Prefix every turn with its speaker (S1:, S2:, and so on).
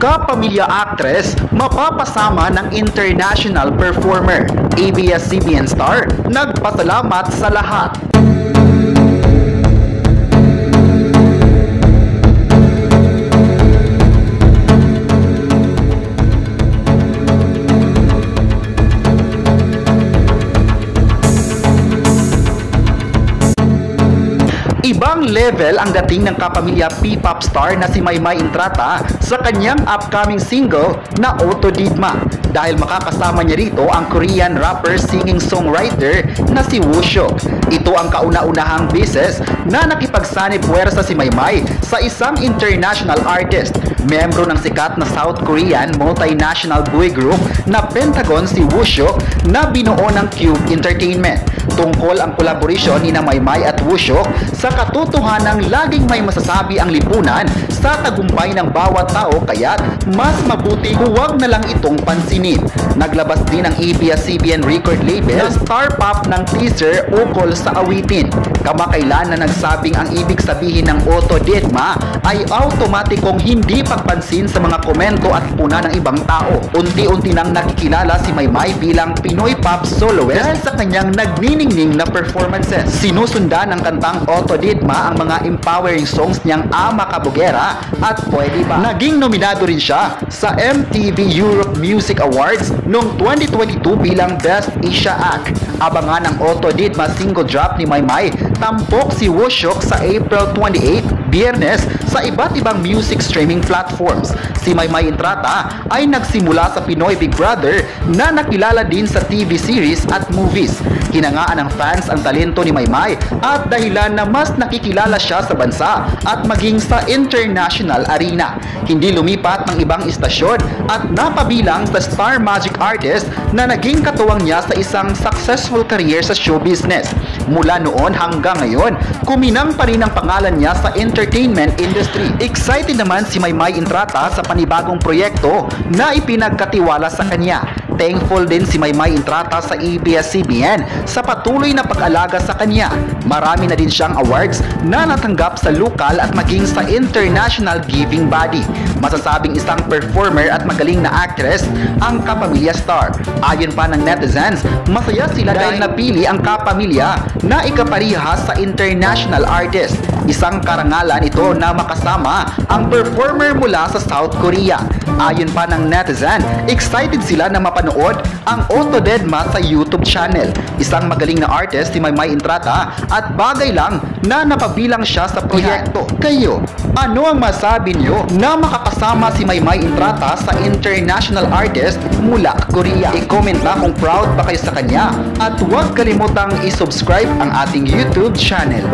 S1: kapamilya actress mapapasama ng international performer. ABS-CBN star nagpasalamat sa lahat. Ibang level ang dating ng kapamilya P-pop star na si Maymay Intrata sa kanyang upcoming single na Auto Didma dahil makakasama niya rito ang Korean rapper singing songwriter na si Wooshok. Ito ang kauna-unahang beses na nakipagsanib puwersa si Maymay sa isang international artist, membro ng sikat na South Korean multinational boy group na Pentagon si Wooshok na binuo ng Cube Entertainment. Tungkol ang collaboration ni Maymay at Wooshok sa katotohanang laging may masasabi ang lipunan sa tagumpay ng bawat tao kaya't mas mabuti huwag na lang itong pansinin. Naglabas din ang ABS-CBN record label na star pop ng teaser ukol sa awitin. Kamakailan na nagsabing ang ibig sabihin ng Otto Didma ay automatikong hindi pagpansin sa mga komento at puna ng ibang tao. Unti-unti nang nakikilala si Maymay bilang Pinoy pop soloist dahil sa kanyang nagniningning na performances. Sinusundan ng kantang Otto Didma ang mga empowering songs niyang Ama Kabugera at Pwede Ba. Naging nominado rin siya sa MTV Europe Music Awards noong 2022 bilang Best Asia Act. Abangan ang Otto Didma single drop ni Maymay, tampok si Wooshok sa April 28, Biyernes sa iba't ibang music streaming platforms. Si Maymay Intrata ay nagsimula sa Pinoy Big Brother na nakilala din sa TV series at movies. Hinangaan ng fans ang talento ni Maymay at dahilan na mas nakikilala siya sa bansa at maging sa international arena. Hindi lumipat ng ibang istasyon at napabilang sa Star Magic Artist na naging katuwang niya sa isang successful career sa show business. Mula noon hanggang ngayon, kuminang pa rin ang pangalan niya sa entertainment industry. Excited naman si Maymay Intrata sa panibagong proyekto na ipinagkatiwala sa kanya. Thankful din si Maymay Intrata sa ABS-CBN sa patuloy na pag-alaga sa kanya. Marami na din siyang awards na natanggap sa lokal at maging sa international giving body. Masasabing isang performer at magaling na actress ang kapamilya star. Ayon pa ng netizens, masaya sila dahil napili ang kapamilya na ikaparihas sa international artist. Isang karangalan ito na makasama ang performer mula sa South Korea. Ayon pa ng netizen, excited sila na mapanood ang Otto Dedma sa YouTube channel. Isang magaling na artist si Maymay Intrata at bagay lang na napabilang siya sa proyekto. Kayo, ano ang masabi niyo na makakasama si Maymay Intrata sa international artist mula Korea? I-comment na kung proud ba kayo sa kanya at huwag kalimutang i-subscribe ang ating YouTube channel.